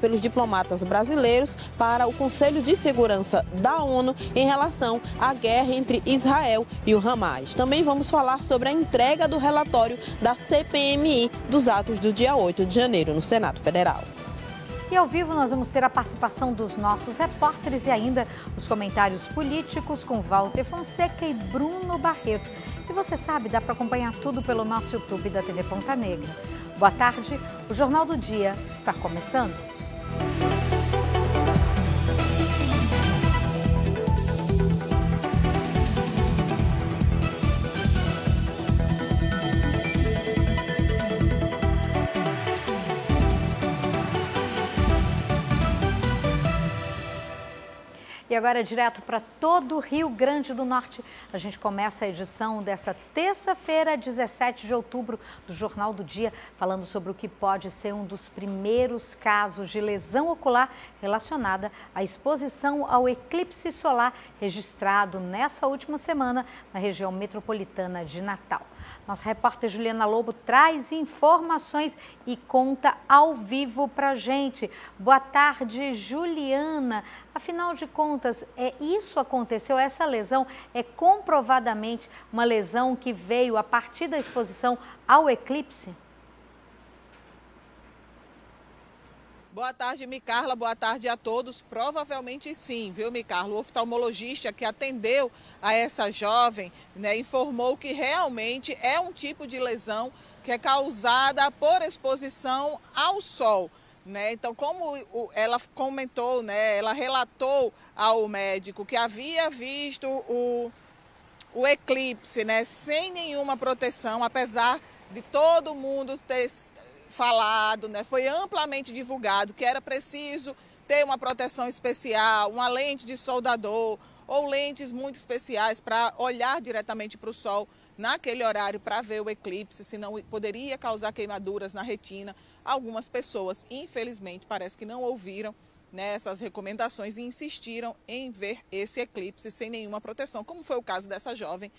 pelos diplomatas brasileiros para o Conselho de Segurança da ONU em relação à guerra entre Israel e o Hamas. Também vamos falar sobre a entrega do relatório da CPMI dos atos do dia 8 de janeiro no Senado Federal. E ao vivo nós vamos ter a participação dos nossos repórteres e ainda os comentários políticos com Walter Fonseca e Bruno Barreto. E você sabe, dá para acompanhar tudo pelo nosso YouTube da TV Ponta Negra. Boa tarde, o Jornal do Dia está começando. E agora, direto para todo o Rio Grande do Norte, a gente começa a edição dessa terça-feira, 17 de outubro, do Jornal do Dia, falando sobre o que pode ser um dos primeiros casos de lesão ocular relacionada à exposição ao eclipse solar registrado nessa última semana na região metropolitana de Natal. Nossa repórter Juliana Lobo traz informações e conta ao vivo para gente. Boa tarde, Juliana. Afinal de contas, é isso aconteceu? Essa lesão é comprovadamente uma lesão que veio a partir da exposição ao eclipse? Boa tarde, Micarla. Boa tarde a todos. Provavelmente sim, viu, Micarla? O oftalmologista que atendeu a essa jovem né, informou que realmente é um tipo de lesão que é causada por exposição ao sol. Né? Então, como ela comentou, né, ela relatou ao médico que havia visto o, o eclipse né, sem nenhuma proteção, apesar de todo mundo ter falado, né, foi amplamente divulgado que era preciso ter uma proteção especial, uma lente de soldador ou lentes muito especiais para olhar diretamente para o sol naquele horário para ver o eclipse, senão poderia causar queimaduras na retina. Algumas pessoas, infelizmente, parece que não ouviram né, essas recomendações e insistiram em ver esse eclipse sem nenhuma proteção, como foi o caso dessa jovem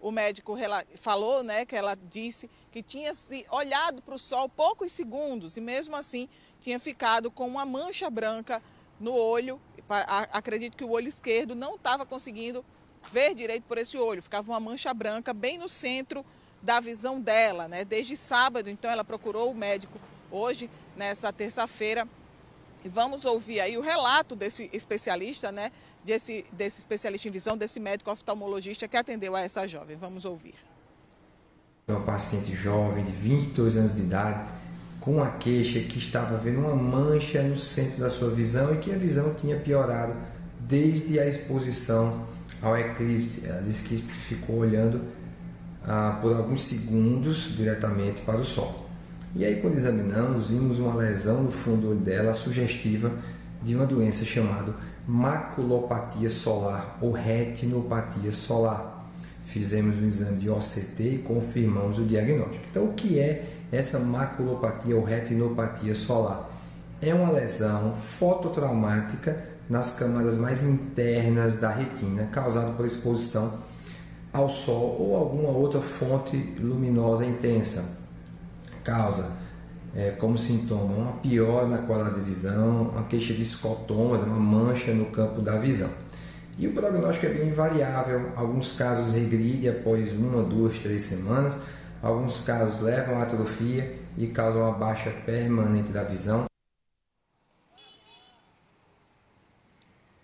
o médico falou, né, que ela disse que tinha se olhado para o sol poucos segundos e mesmo assim tinha ficado com uma mancha branca no olho. Acredito que o olho esquerdo não estava conseguindo ver direito por esse olho, ficava uma mancha branca bem no centro da visão dela, né? Desde sábado, então ela procurou o médico hoje, nessa terça-feira. E vamos ouvir aí o relato desse especialista, né? Desse, desse especialista em visão, desse médico oftalmologista que atendeu a essa jovem. Vamos ouvir. É uma paciente jovem de 22 anos de idade com a queixa que estava vendo uma mancha no centro da sua visão e que a visão tinha piorado desde a exposição ao eclipse. Ela disse que ficou olhando ah, por alguns segundos diretamente para o sol. E aí, quando examinamos, vimos uma lesão no fundo do olho dela sugestiva de uma doença chamada maculopatia solar ou retinopatia solar. Fizemos um exame de OCT e confirmamos o diagnóstico. Então, o que é essa maculopatia ou retinopatia solar? É uma lesão fototraumática nas camadas mais internas da retina, causada por exposição ao sol ou alguma outra fonte luminosa intensa. Causa é, como sintoma uma piora na qualidade de visão, uma queixa de escotomas, uma mancha no campo da visão. E o prognóstico é bem variável, alguns casos regridem após uma, duas, três semanas, alguns casos levam à atrofia e causam uma baixa permanente da visão.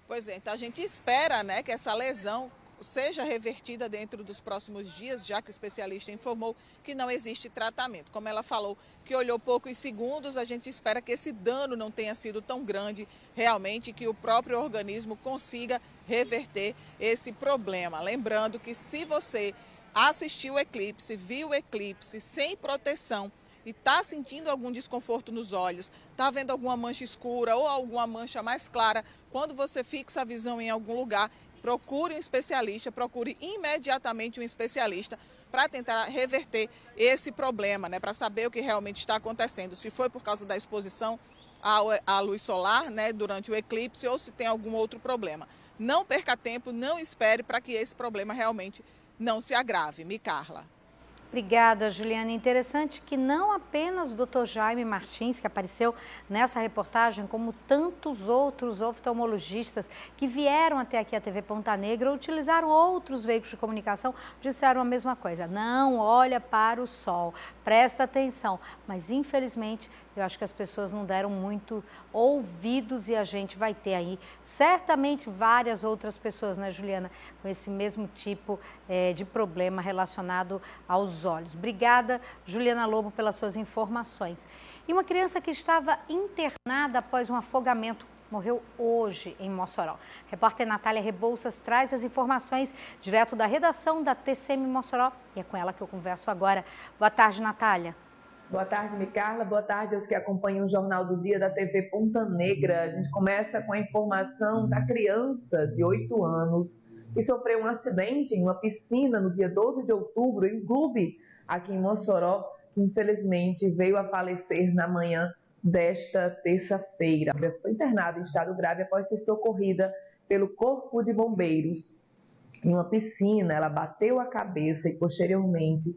Pois é, então a gente espera né, que essa lesão seja revertida dentro dos próximos dias, já que o especialista informou que não existe tratamento. Como ela falou que olhou poucos segundos, a gente espera que esse dano não tenha sido tão grande realmente que o próprio organismo consiga reverter esse problema. Lembrando que se você assistiu o eclipse, viu o eclipse sem proteção, e está sentindo algum desconforto nos olhos, está vendo alguma mancha escura ou alguma mancha mais clara, quando você fixa a visão em algum lugar, procure um especialista, procure imediatamente um especialista para tentar reverter esse problema, né, para saber o que realmente está acontecendo, se foi por causa da exposição à, luz solar né, durante o eclipse ou se tem algum outro problema. Não perca tempo, não espere para que esse problema realmente não se agrave. Me Carla. Obrigada, Juliana. Interessante que não apenas o Dr. Jaime Martins, que apareceu nessa reportagem, como tantos outros oftalmologistas que vieram até aqui a TV Ponta Negra, utilizaram outros veículos de comunicação, disseram a mesma coisa. Não olha para o sol, presta atenção. Mas, infelizmente, eu acho que as pessoas não deram muito ouvidos e a gente vai ter aí certamente várias outras pessoas, né, Juliana, com esse mesmo tipo é, de problema relacionado aos olhos. Obrigada, Juliana Lobo, pelas suas informações. E uma criança que estava internada após um afogamento morreu hoje em Mossoró. A repórter Natália Rebouças traz as informações direto da redação da TCM Mossoró e é com ela que eu converso agora. Boa tarde, Natália. Boa tarde, Micarla. Boa tarde aos que acompanham o Jornal do Dia da TV Ponta Negra. A gente começa com a informação da criança de 8 anos que sofreu um acidente em uma piscina no dia 12 de outubro em Clube, aqui em Mossoró, que infelizmente veio a falecer na manhã desta terça-feira. A criança foi internada em estado grave após ser socorrida pelo Corpo de Bombeiros em uma piscina. Ela bateu a cabeça e posteriormente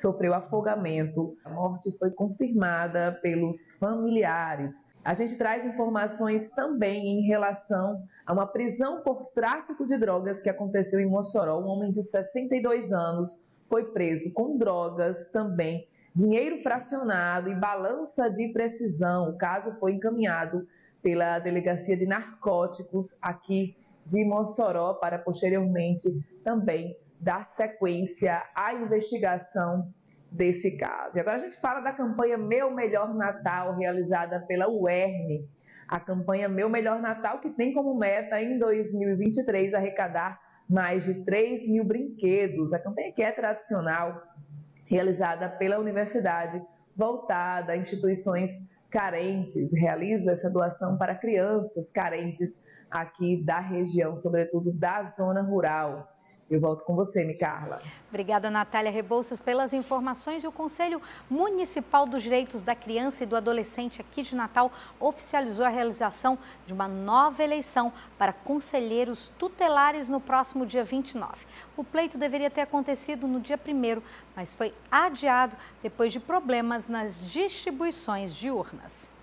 sofreu afogamento. A morte foi confirmada pelos familiares. A gente traz informações também em relação a uma prisão por tráfico de drogas que aconteceu em Mossoró. Um homem de 62 anos foi preso com drogas também, dinheiro fracionado e balança de precisão. O caso foi encaminhado pela Delegacia de Narcóticos aqui de Mossoró para posteriormente também dar sequência à investigação desse caso. E agora a gente fala da campanha Meu Melhor Natal, realizada pela UERN. A campanha Meu Melhor Natal, que tem como meta em 2023 arrecadar mais de 3 mil brinquedos. A campanha que é tradicional, realizada pela universidade, voltada a instituições carentes, realiza essa doação para crianças carentes aqui da região, sobretudo da zona rural. Eu volto com você, Micarla. Obrigada, Natália Rebouças, pelas informações. E o Conselho Municipal dos Direitos da Criança e do Adolescente aqui de Natal oficializou a realização de uma nova eleição para conselheiros tutelares no próximo dia 29. O pleito deveria ter acontecido no dia 1 mas foi adiado depois de problemas nas distribuições de urnas.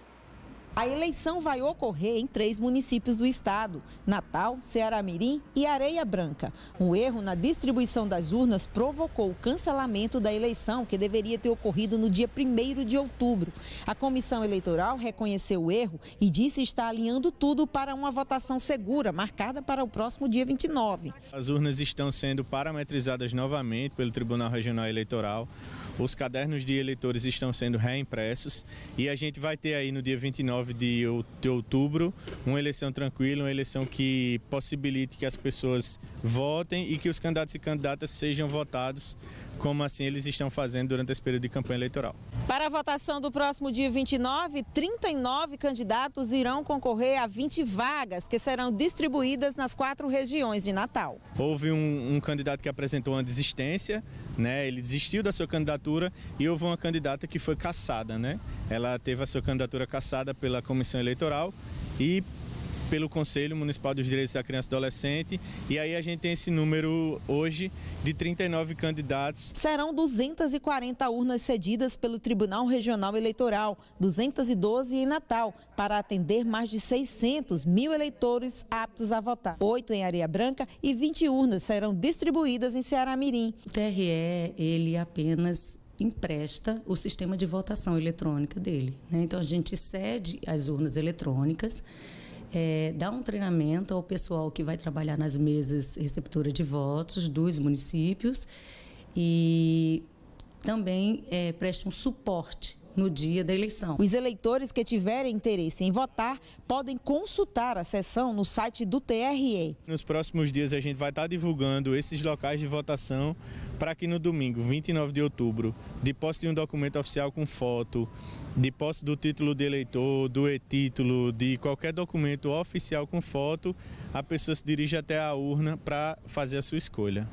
A eleição vai ocorrer em três municípios do estado: Natal, Ceará-Mirim e Areia Branca. Um erro na distribuição das urnas provocou o cancelamento da eleição, que deveria ter ocorrido no dia 1 de outubro. A comissão eleitoral reconheceu o erro e disse estar alinhando tudo para uma votação segura, marcada para o próximo dia 29. As urnas estão sendo parametrizadas novamente pelo Tribunal Regional Eleitoral. Os cadernos de eleitores estão sendo reimpressos e a gente vai ter aí no dia 29 de outubro uma eleição tranquila, uma eleição que possibilite que as pessoas votem e que os candidatos e candidatas sejam votados como assim eles estão fazendo durante esse período de campanha eleitoral. Para a votação do próximo dia 29, 39 candidatos irão concorrer a 20 vagas que serão distribuídas nas quatro regiões de Natal. Houve um, um candidato que apresentou uma desistência, né? Ele desistiu da sua candidatura e houve uma candidata que foi caçada, né? Ela teve a sua candidatura caçada pela comissão eleitoral e pelo Conselho Municipal dos Direitos da Criança e do Adolescente. E aí a gente tem esse número hoje de 39 candidatos. Serão 240 urnas cedidas pelo Tribunal Regional Eleitoral, 212 em Natal, para atender mais de 600 mil eleitores aptos a votar. Oito em Areia Branca e 20 urnas serão distribuídas em Ceará Mirim. O TRE, ele apenas empresta o sistema de votação eletrônica dele. Né? Então, a gente cede as urnas eletrônicas é, dar um treinamento ao pessoal que vai trabalhar nas mesas receptoras de votos dos municípios e também é, presta um suporte no dia da eleição. Os eleitores que tiverem interesse em votar podem consultar a sessão no site do TRE. Nos próximos dias a gente vai estar divulgando esses locais de votação para que no domingo, 29 de outubro, de posse de um documento oficial com foto, de posse do título de eleitor, do e-título, de qualquer documento oficial com foto, a pessoa se dirige até a urna para fazer a sua escolha.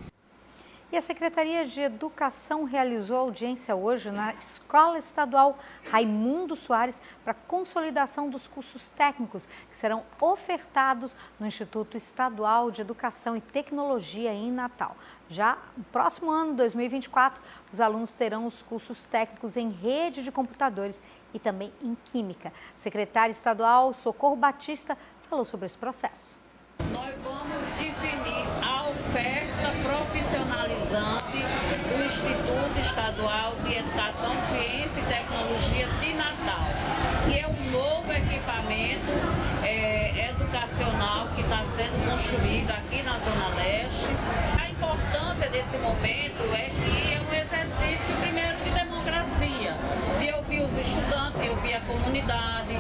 E a Secretaria de Educação realizou audiência hoje na Escola Estadual Raimundo Soares para consolidação dos cursos técnicos que serão ofertados no Instituto Estadual de Educação e Tecnologia em Natal. Já no próximo ano, 2024, os alunos terão os cursos técnicos em rede de computadores e também em química. Secretária estadual Socorro Batista falou sobre esse processo. Nós vamos definir a oferta profissionalizante do Instituto Estadual de Educação, Ciência e Tecnologia de Natal, que é um novo equipamento é, educacional que está sendo construído aqui na Zona Leste. A importância desse momento é que é um exercício, primeiro, de democracia, de ouvir os estudantes, de ouvir a comunidade,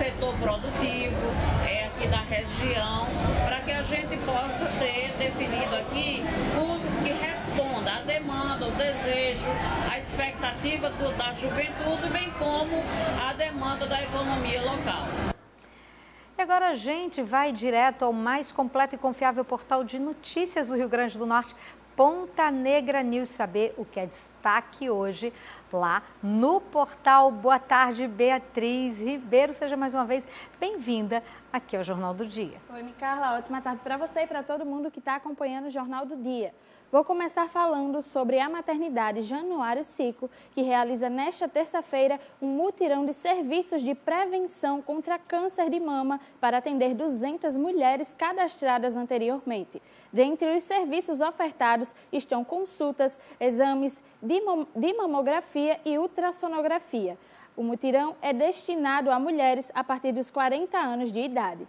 setor produtivo, é aqui da região, para que a gente possa ter definido aqui cursos que respondam à demanda, ao desejo, à expectativa da juventude, bem como à demanda da economia local. E agora a gente vai direto ao mais completo e confiável portal de notícias do Rio Grande do Norte, Ponta Negra News, saber o que é destaque hoje lá no portal. Boa tarde, Beatriz Ribeiro. Seja mais uma vez bem-vinda aqui ao Jornal do Dia. Oi, Micarla. Ótima tarde para você e para todo mundo que está acompanhando o Jornal do Dia. Vou começar falando sobre a maternidade Januário Cico, que realiza nesta terça-feira um mutirão de serviços de prevenção contra câncer de mama para atender 200 mulheres cadastradas anteriormente. Dentre os serviços ofertados estão consultas, exames de mamografia e ultrassonografia. O mutirão é destinado a mulheres a partir dos 40 anos de idade.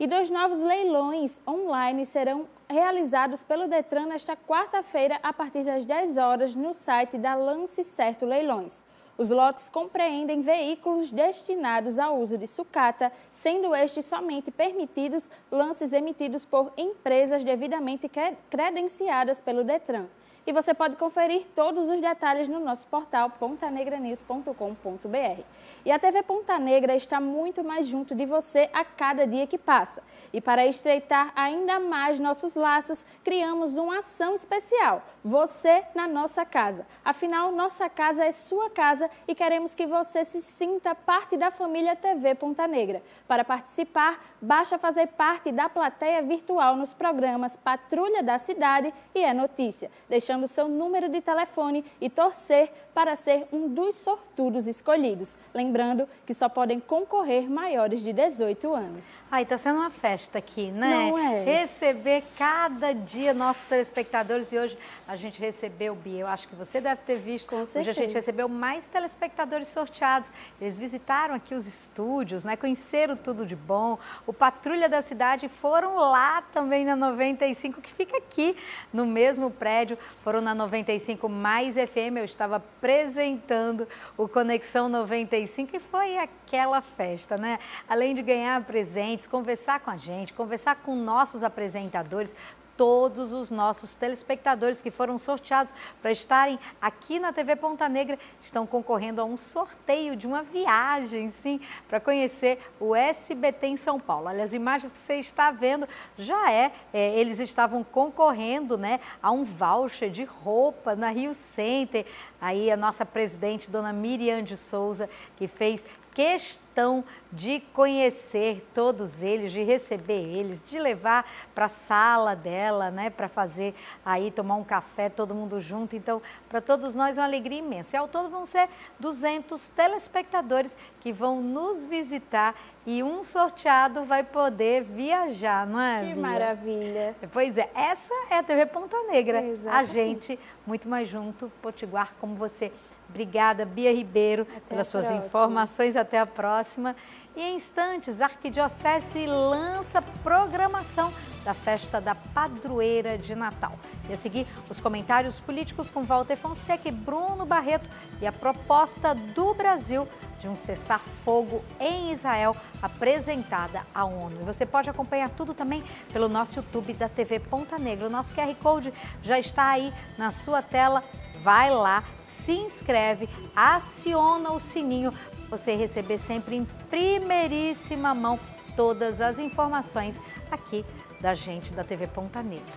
E dois novos leilões online serão realizados pelo Detran nesta quarta-feira, a partir das 10 horas, no site da Lance Certo Leilões. Os lotes compreendem veículos destinados ao uso de sucata, sendo estes somente permitidos lances emitidos por empresas devidamente credenciadas pelo Detran. E você pode conferir todos os detalhes no nosso portal pontanegranews.com.br. E a TV Ponta Negra está muito mais junto de você a cada dia que passa. E para estreitar ainda mais nossos laços, criamos uma ação especial: Você na nossa casa. Afinal, nossa casa é sua casa e queremos que você se sinta parte da família TV Ponta Negra. Para participar, basta fazer parte da plateia virtual nos programas Patrulha da Cidade e É Notícia, deixando seu número de telefone e torcer para ser um dos sortudos escolhidos. Lembrando que só podem concorrer maiores de 18 anos. Ai, tá sendo uma festa aqui, né? Não é? Receber cada dia nossos telespectadores e hoje a gente recebeu, Bia, eu acho que você deve ter visto. Com certeza. Hoje a gente recebeu mais telespectadores sorteados. Eles visitaram aqui os estúdios, né? Conheceram tudo de bom. O Patrulha da Cidade foram lá também na 95, que fica aqui no mesmo prédio. Foram na 95 mais FM. Eu estava apresentando o Conexão 95 e foi aquela festa, né? Além de ganhar presentes, conversar com a gente, conversar com nossos apresentadores, todos os nossos telespectadores que foram sorteados para estarem aqui na TV Ponta Negra estão concorrendo a um sorteio de uma viagem, sim, para conhecer o SBT em São Paulo. Olha, as imagens que você está vendo já é, é, eles estavam concorrendo, né, a um voucher de roupa na Rio Center. Aí a nossa presidente, dona Miriam de Souza, que fez questão de conhecer todos eles, de receber eles, de levar para a sala dela, né, para fazer aí tomar um café todo mundo junto. Então, para todos nós é uma alegria imensa. E ao todo vão ser 200 telespectadores que vão nos visitar e um sorteado vai poder viajar, não é? Que Bia? maravilha. Pois é, essa é a TV Ponta Negra. A gente muito mais junto, Potiguar, como você. Obrigada, Bia Ribeiro, Até pelas suas próxima. informações. Até a próxima. E em instantes, a Arquidiocese lança programação da festa da padroeira de Natal. E a seguir, os comentários políticos com Walter Fonseca e Bruno Barreto e a proposta do Brasil de um cessar-fogo em Israel apresentada à ONU. E você pode acompanhar tudo também pelo nosso YouTube da TV Ponta Negra. O nosso QR Code já está aí na sua tela. Vai lá, se inscreve, aciona o sininho você receber sempre em primeiríssima mão todas as informações aqui da gente da TV Ponta Negra.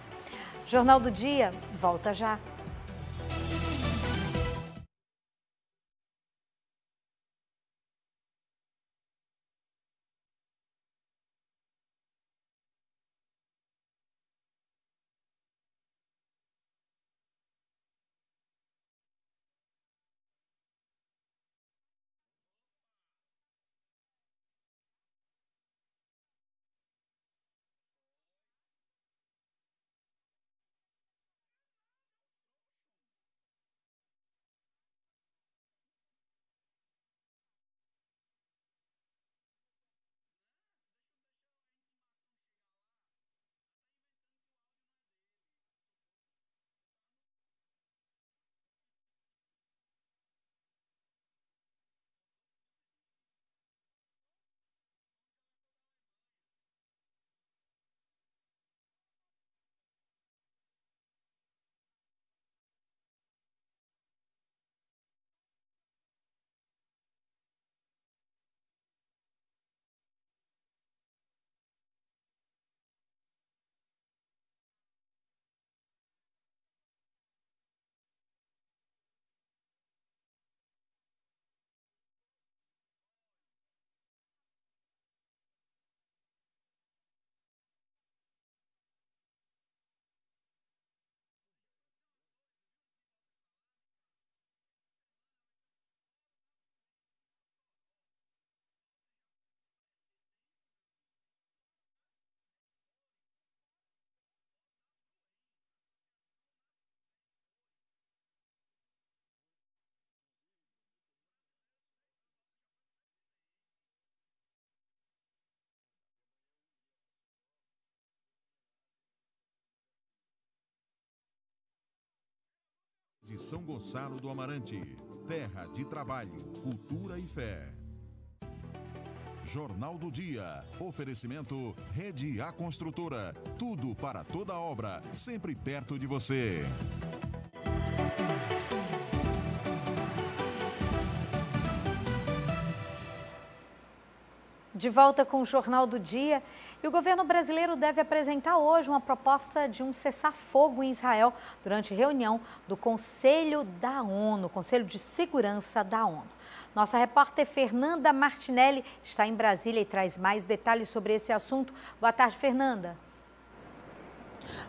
Jornal do Dia volta já. De São Gonçalo do Amarante. Terra de trabalho, cultura e fé. Jornal do Dia. Oferecimento Rede A Construtora. Tudo para toda obra, sempre perto de você. De volta com o Jornal do Dia. E o governo brasileiro deve apresentar hoje uma proposta de um cessar-fogo em Israel durante reunião do Conselho da ONU, Conselho de Segurança da ONU. Nossa repórter Fernanda Martinelli está em Brasília e traz mais detalhes sobre esse assunto. Boa tarde, Fernanda.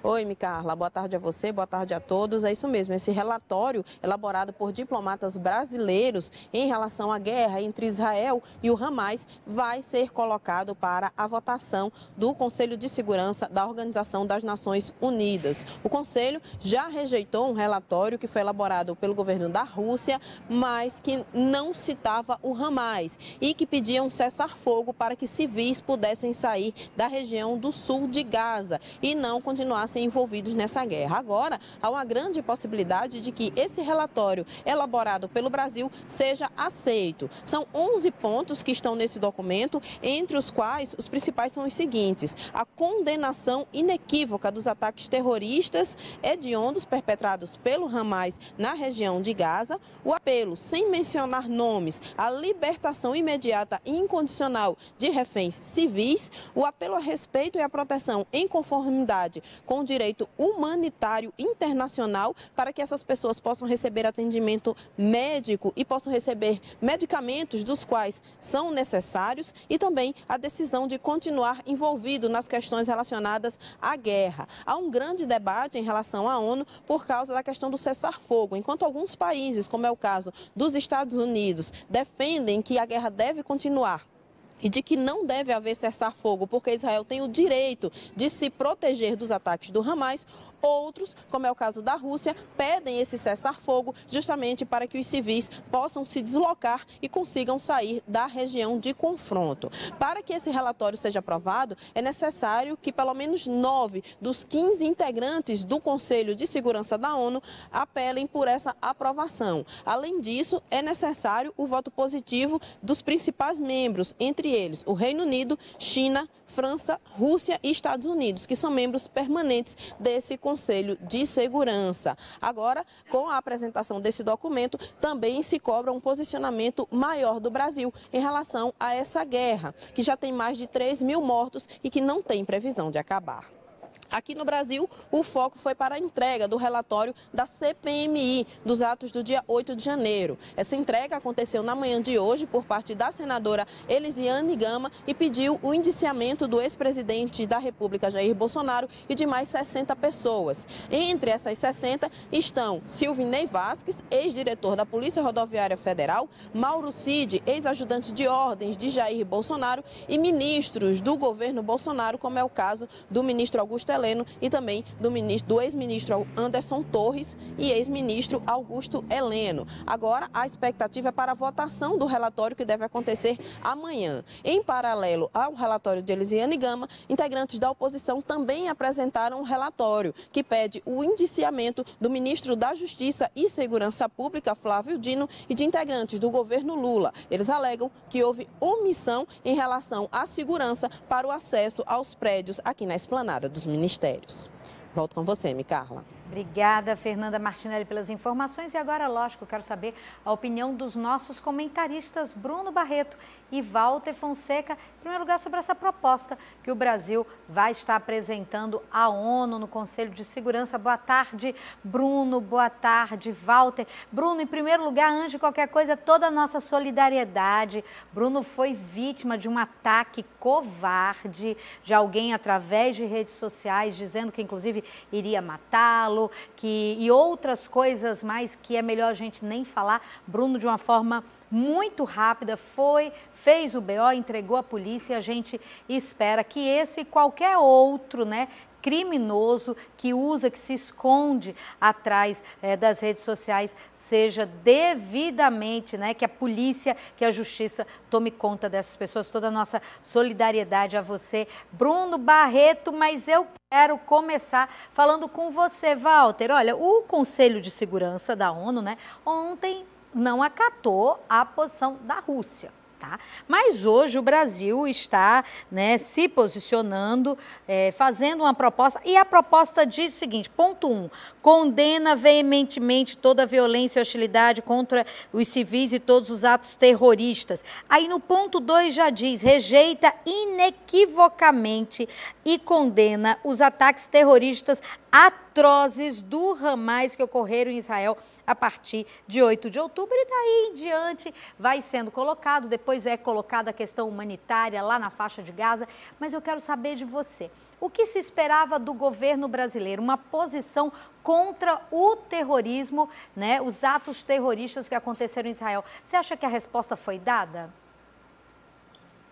Oi, Micarla. Boa tarde a você, boa tarde a todos. É isso mesmo, esse relatório elaborado por diplomatas brasileiros em relação à guerra entre Israel e o Hamas vai ser colocado para a votação do Conselho de Segurança da Organização das Nações Unidas. O Conselho já rejeitou um relatório que foi elaborado pelo governo da Rússia, mas que não citava o Hamas e que pedia um cessar-fogo para que civis pudessem sair da região do sul de Gaza e não continuar continuassem envolvidos nessa guerra. Agora, há uma grande possibilidade de que esse relatório elaborado pelo Brasil seja aceito. São 11 pontos que estão nesse documento, entre os quais os principais são os seguintes: a condenação inequívoca dos ataques terroristas hediondos perpetrados pelo Hamas na região de Gaza, o apelo, sem mencionar nomes, à libertação imediata e incondicional de reféns civis, o apelo a respeito e à proteção em conformidade com direito humanitário internacional para que essas pessoas possam receber atendimento médico e possam receber medicamentos dos quais são necessários e também a decisão de continuar envolvido nas questões relacionadas à guerra. Há um grande debate em relação à ONU por causa da questão do cessar-fogo. Enquanto alguns países, como é o caso dos Estados Unidos, defendem que a guerra deve continuar e de que não deve haver cessar-fogo, porque Israel tem o direito de se proteger dos ataques do Hamas. Outros, como é o caso da Rússia, pedem esse cessar-fogo justamente para que os civis possam se deslocar e consigam sair da região de confronto. Para que esse relatório seja aprovado, é necessário que pelo menos nove dos 15 integrantes do Conselho de Segurança da ONU apelem por essa aprovação. Além disso, é necessário o voto positivo dos principais membros, entre eles o Reino Unido, China, França, Rússia e Estados Unidos, que são membros permanentes desse Conselho de Segurança. Agora, com a apresentação desse documento, também se cobra um posicionamento maior do Brasil em relação a essa guerra, que já tem mais de 3 mil mortos e que não tem previsão de acabar. Aqui no Brasil, o foco foi para a entrega do relatório da CPMI dos atos do dia 8 de janeiro. Essa entrega aconteceu na manhã de hoje por parte da senadora Elisiane Gama e pediu o indiciamento do ex-presidente da República, Jair Bolsonaro, e de mais 60 pessoas. Entre essas 60 estão Silvinei Vasques, ex-diretor da Polícia Rodoviária Federal, Mauro Cid, ex-ajudante de ordens de Jair Bolsonaro e ministros do governo Bolsonaro, como é o caso do ministro Augusto Heleno e também do, do ex-ministro Anderson Torres e ex-ministro Augusto Heleno. Agora, a expectativa é para a votação do relatório que deve acontecer amanhã. Em paralelo ao relatório de Elisiane Gama, integrantes da oposição também apresentaram um relatório que pede o indiciamento do ministro da Justiça e Segurança Pública, Flávio Dino, e de integrantes do governo Lula. Eles alegam que houve omissão em relação à segurança para o acesso aos prédios aqui na esplanada dos ministérios ministérios. Volto com você, Micarla. Obrigada, Fernanda Martinelli, pelas informações. E agora, lógico, quero saber a opinião dos nossos comentaristas Bruno Barreto e Walter Fonseca, primeiro lugar, sobre essa proposta que o Brasil vai estar apresentando à ONU no Conselho de Segurança. Boa tarde, Bruno. Boa tarde, Walter. Bruno, em primeiro lugar, antes de qualquer coisa, toda a nossa solidariedade. Bruno foi vítima de um ataque covarde de alguém através de redes sociais, dizendo que, inclusive, iria matá-lo que, e outras coisas mais que é melhor a gente nem falar. Bruno, de uma forma muito rápida, foi, fez o BO, entregou à polícia e a gente espera que esse e qualquer outro, né, criminoso que usa, que se esconde atrás é, das redes sociais, seja devidamente, né, que a polícia, que a justiça tome conta dessas pessoas. Toda a nossa solidariedade a você, Bruno Barreto, mas eu quero começar falando com você, Walter. Olha, o Conselho de Segurança da ONU, né, ontem não acatou a posição da Rússia. Tá? Mas hoje o Brasil está né, se posicionando, é, fazendo uma proposta, e a proposta diz o seguinte: ponto 1, um, condena veementemente toda a violência e hostilidade contra os civis e todos os atos terroristas. Aí no ponto 2 já diz: rejeita inequivocamente e condena os ataques terroristas atrozes do Hamas que ocorreram em Israel a partir de 8 de outubro e daí em diante vai sendo colocado, depois é colocada a questão humanitária lá na faixa de Gaza, mas eu quero saber de você. O que se esperava do governo brasileiro? Uma posição contra o terrorismo, né, os atos terroristas que aconteceram em Israel. Você acha que a resposta foi dada?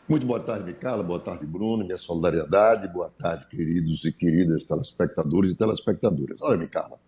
Muito boa tarde, Micaela. Boa tarde, Bruno. Minha solidariedade. Boa tarde, queridos e queridas telespectadores e telespectadoras. Olha, Micaela,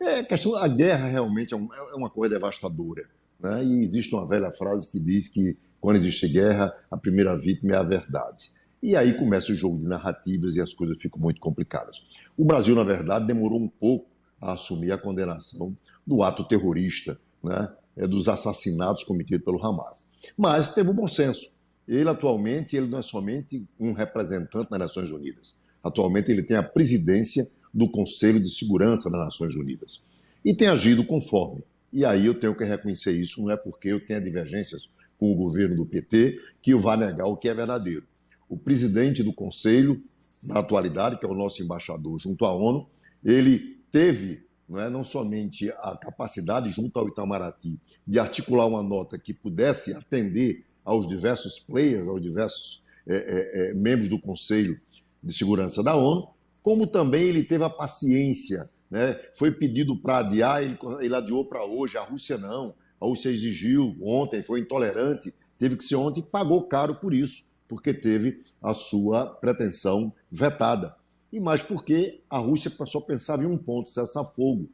é, a questão, a guerra realmente é, um, é uma coisa devastadora. Né? E existe uma velha frase que diz que quando existe guerra, a primeira vítima é a verdade. E aí começa o jogo de narrativas e as coisas ficam muito complicadas. O Brasil, na verdade, demorou um pouco a assumir a condenação do ato terrorista, né? É dos assassinatos cometidos pelo Hamas. Mas teve o bom senso. Ele, atualmente, ele não é somente um representante das Nações Unidas. Atualmente, ele tem a presidência do Conselho de Segurança das Nações Unidas. E tem agido conforme. E aí eu tenho que reconhecer isso, não é porque eu tenha divergências com o governo do PT que eu vá negar o que é verdadeiro. O presidente do Conselho, na atualidade, que é o nosso embaixador junto à ONU, ele teve não, é, não somente a capacidade, junto ao Itamaraty, de articular uma nota que pudesse atender aos diversos players, aos diversos é, é, é membros do Conselho de Segurança da ONU, como também ele teve a paciência. Né? Foi pedido para adiar, ele, ele adiou para hoje, a Rússia não. A Rússia exigiu ontem, foi intolerante, teve que ser ontem, pagou caro por isso, porque teve a sua pretensão vetada. E mais porque a Rússia só pensava em um ponto, cessar-fogo.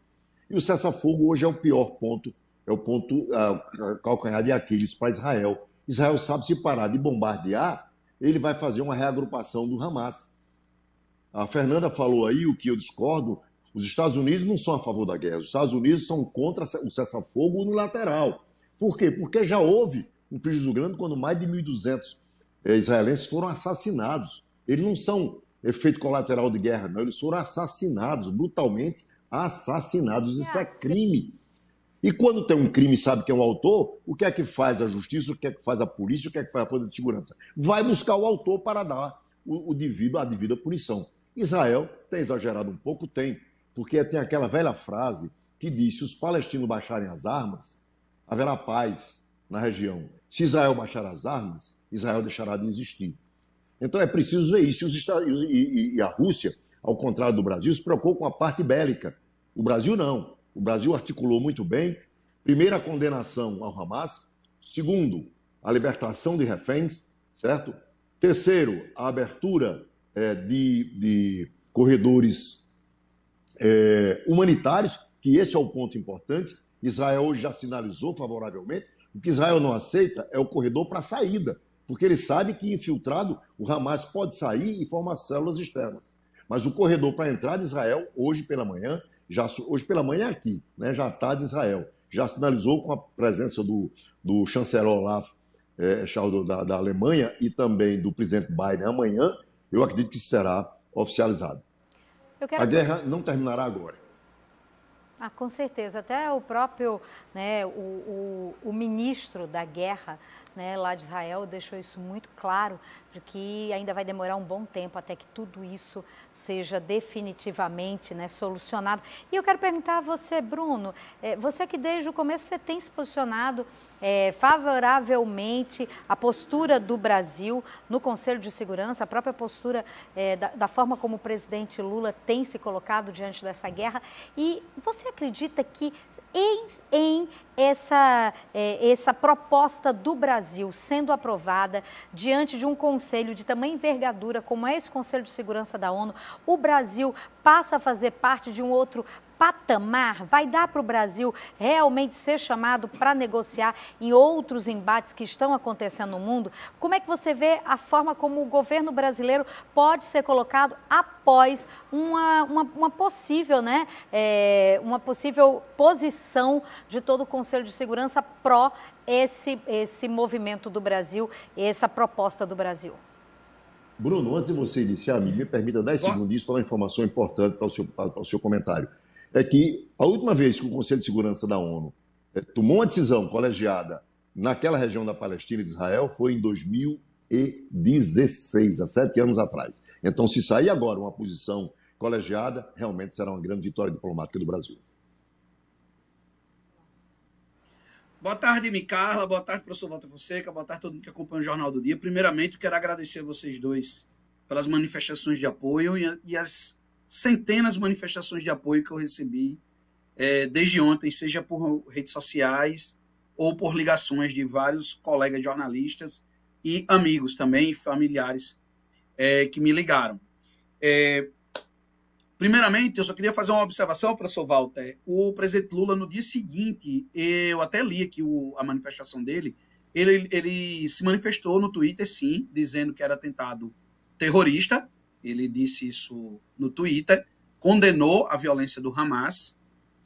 E o cessar-fogo hoje é o pior ponto, é o ponto uh, calcanhar de Aquiles para Israel. Israel sabe se parar de bombardear, ele vai fazer uma reagrupação do Hamas. A Fernanda falou aí o que eu discordo. Os Estados Unidos não são a favor da guerra. Os Estados Unidos são contra o cessar-fogo unilateral. Por quê? Porque já houve um prejuízo grande quando mais de 1.200 eh, israelenses foram assassinados. Eles não são efeito colateral de guerra, não. Eles foram assassinados, brutalmente assassinados. Isso é crime. E quando tem um crime e sabe quem é o autor, o que é que faz a justiça, o que é que faz a polícia, o que é que faz a Força de Segurança? Vai buscar o autor para dar o, o devido, a devida punição. Israel tem exagerado um pouco, tem, porque tem aquela velha frase que diz: se os palestinos baixarem as armas, haverá paz na região. Se Israel baixar as armas, Israel deixará de existir. Então é preciso ver isso. E, a Rússia, ao contrário do Brasil, se preocupou com a parte bélica. O Brasil não. O Brasil articulou muito bem. Primeiro, a condenação ao Hamas. Segundo, a libertação de reféns, certo? Terceiro, a abertura é, de, de, corredores é, humanitários, que esse é o ponto importante. Israel hoje já sinalizou favoravelmente. O que Israel não aceita é o corredor para saída, porque ele sabe que infiltrado o Hamas pode sair e formar células externas. Mas o corredor para entrar de Israel, hoje pela manhã, já, hoje pela manhã é aqui, né, já está de Israel. Já sinalizou com a presença do, do chanceler Olaf é, Scholz da, da Alemanha e também do presidente Biden amanhã, eu acredito que será oficializado. Quero... A guerra não terminará agora. Ah, com certeza. Até o próprio né, o, o, o ministro da guerra né, lá de Israel deixou isso muito claro, que ainda vai demorar um bom tempo até que tudo isso seja definitivamente né, solucionado. E eu quero perguntar a você, Bruno, é, você que desde o começo você tem se posicionado é, favoravelmente à postura do Brasil no Conselho de Segurança, a própria postura é, da, da forma como o presidente Lula tem se colocado diante dessa guerra. E você acredita que em, em essa, é, essa proposta do Brasil sendo aprovada diante de um conselho conselho de tamanha envergadura como é esse Conselho de Segurança da ONU, o Brasil passa a fazer parte de um outro patamar? Vai dar para o Brasil realmente ser chamado para negociar em outros embates que estão acontecendo no mundo? Como é que você vê a forma como o governo brasileiro pode ser colocado após uma, uma, uma possível, né, é, uma possível posição de todo o Conselho de Segurança pró esse, esse movimento do Brasil, essa proposta do Brasil? Bruno, antes de você iniciar, me permita 10 segundos para uma informação importante para o, seu, para o seu comentário. É que a última vez que o Conselho de Segurança da ONU é, tomou uma decisão colegiada naquela região da Palestina e de Israel foi em 2016, há sete anos atrás. Então, se sair agora uma posição colegiada, realmente será uma grande vitória diplomática do Brasil. Boa tarde, Micarla. Boa tarde, professor Walter Fonseca. Boa tarde a todo mundo que acompanha o Jornal do Dia. Primeiramente, quero agradecer a vocês dois pelas manifestações de apoio e, e as centenas de manifestações de apoio que eu recebi é, desde ontem, seja por redes sociais ou por ligações de vários colegas jornalistas e amigos também, familiares é, que me ligaram. É, Primeiramente, eu só queria fazer uma observação, professor Walter. O presidente Lula, no dia seguinte, eu até li aqui o, a manifestação dele, ele, ele se manifestou no Twitter, sim, dizendo que era atentado terrorista. Ele disse isso no Twitter, condenou a violência do Hamas.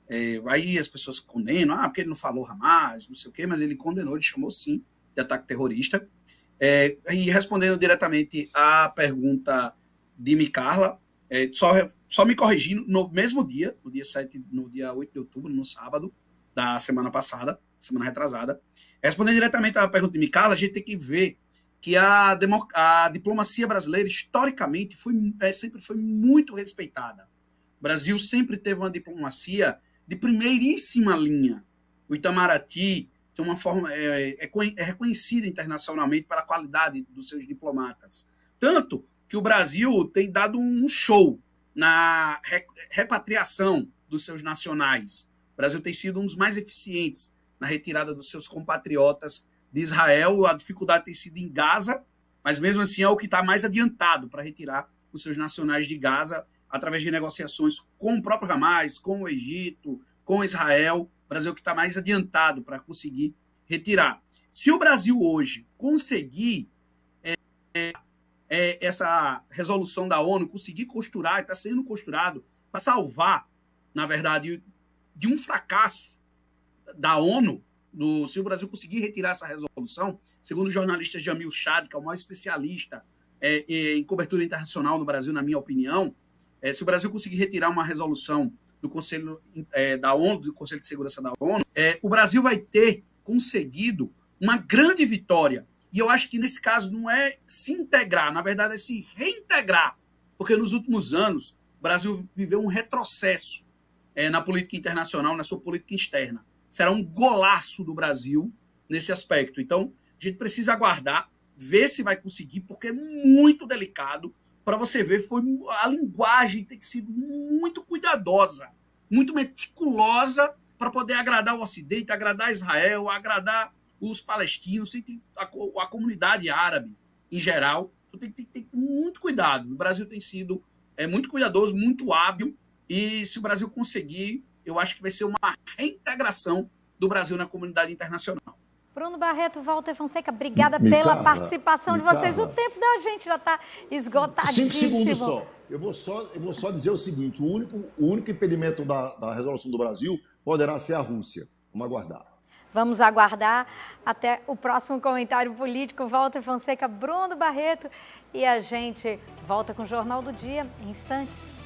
É, aí as pessoas condenam, ah, porque ele não falou Hamas, não sei o quê, mas ele condenou, ele chamou sim de ataque terrorista. É, e respondendo diretamente à pergunta de Micarla, é, só só me corrigindo, no mesmo dia, no dia 7, no dia 8 de outubro, no sábado da semana passada, semana retrasada, respondendo diretamente à pergunta de Micala, a gente tem que ver que a, a diplomacia brasileira, historicamente, foi, é, sempre foi muito respeitada. O Brasil sempre teve uma diplomacia de primeiríssima linha. O Itamaraty tem uma forma é, é, é reconhecido internacionalmente pela qualidade dos seus diplomatas. Tanto que o Brasil tem dado um show na repatriação dos seus nacionais. O Brasil tem sido um dos mais eficientes na retirada dos seus compatriotas de Israel. A dificuldade tem sido em Gaza, mas mesmo assim é o que está mais adiantado para retirar os seus nacionais de Gaza através de negociações com o próprio Hamas, com o Egito, com Israel. O Brasil é que está mais adiantado para conseguir retirar. Se o Brasil hoje conseguir é, é, é, essa resolução da ONU, conseguir costurar, está sendo costurado para salvar, na verdade, de um fracasso da ONU, se o Brasil conseguir retirar essa resolução, segundo o jornalista Jamil Chad, que é o maior especialista é, em cobertura internacional no Brasil, na minha opinião, é, se o Brasil conseguir retirar uma resolução do Conselho é, da ONU, do Conselho de Segurança da ONU, é, o Brasil vai ter conseguido uma grande vitória e eu acho que nesse caso não é se integrar, na verdade é se reintegrar, porque nos últimos anos o Brasil viveu um retrocesso é, na política internacional, na sua política externa. Será um golaço do Brasil nesse aspecto. Então, a gente precisa aguardar, ver se vai conseguir, porque é muito delicado. Para você ver, foi a linguagem tem que ser muito cuidadosa, muito meticulosa para poder agradar o Ocidente, agradar Israel, agradar os palestinos, a, a, comunidade árabe em geral. Então tem que ter muito cuidado. O Brasil tem sido é, muito cuidadoso, muito hábil, e se o Brasil conseguir, eu acho que vai ser uma reintegração do Brasil na comunidade internacional. Bruno Barreto, Walter Fonseca, obrigada me pela participação de vocês. O tempo da gente já está esgotadíssimo. Cinco segundos só. Eu vou só, eu vou só dizer o seguinte: o único, o único impedimento da, da resolução do Brasil poderá ser a Rússia. Vamos aguardar. Vamos aguardar até o próximo comentário político. Walter Fonseca, Bruno Barreto e a gente volta com o Jornal do Dia em instantes.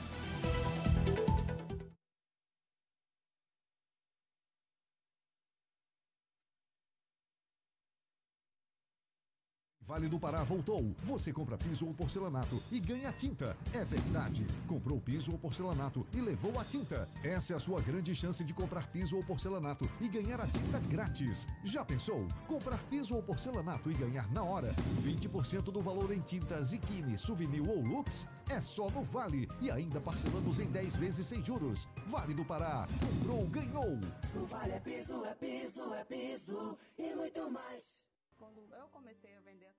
Vale do Pará voltou. Você compra piso ou porcelanato e ganha tinta. É verdade. Comprou piso ou porcelanato e levou a tinta. Essa é a sua grande chance de comprar piso ou porcelanato e ganhar a tinta grátis. Já pensou? Comprar piso ou porcelanato e ganhar na hora 20% do valor em tinta Ziquini, Souvenir ou Lux? É só no Vale e ainda parcelamos em 10 vezes sem juros. Vale do Pará. Comprou, ganhou. O Vale é piso, é piso, é piso e muito mais. Quando eu comecei a vender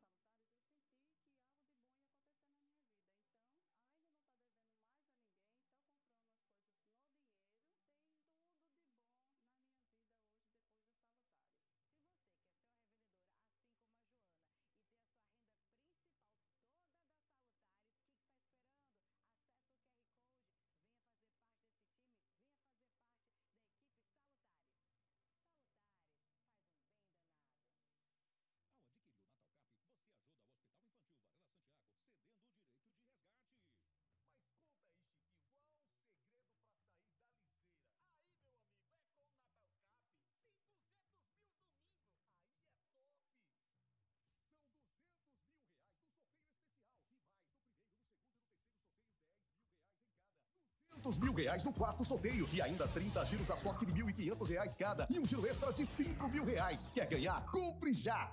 200 mil reais no quarto sorteio e ainda 30 giros à sorte de 1.500 reais cada e um giro extra de 5 mil reais. Quer ganhar? Compre já!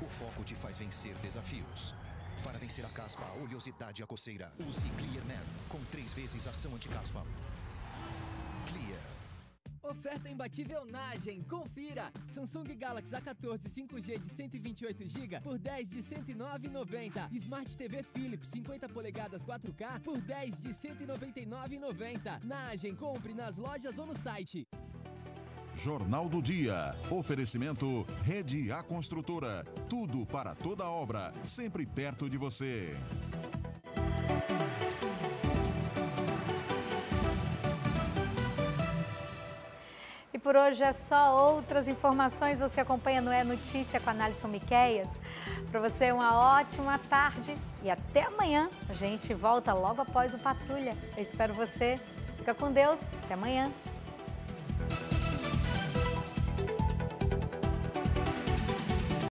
O foco te faz vencer desafios. Para vencer a caspa, a oleosidade e a coceira, use Clear Man com três vezes ação anti-caspa. Oferta imbatível Nagem, confira! Samsung Galaxy A14 5G de 128GB por 10 de 109,90. Smart TV Philips 50 polegadas 4K por 10 de 199,90. Nagem, compre nas lojas ou no site. Jornal do Dia. Oferecimento Rede A Construtora. Tudo para toda obra, sempre perto de você. Por hoje é só outras informações. Você acompanha no É Notícia com a Alisson Miqueias. Para você, uma ótima tarde e até amanhã. A gente volta logo após o Patrulha. Eu espero você. Fica com Deus. Até amanhã.